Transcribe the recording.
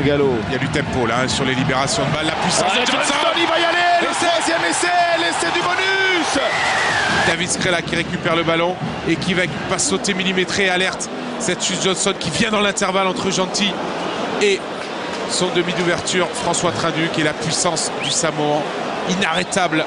Il y a du tempo là hein, sur les libérations de balles. La puissance Ah, de Johnson. Il va y aller Le 16e essai L'essai du bonus David Skrela qui récupère le ballon et qui va pas sauter millimétré. Alerte cette chute Johnson qui vient dans l'intervalle entre Gentil et son demi d'ouverture. François Traduc et la puissance du Samoan inarrêtable.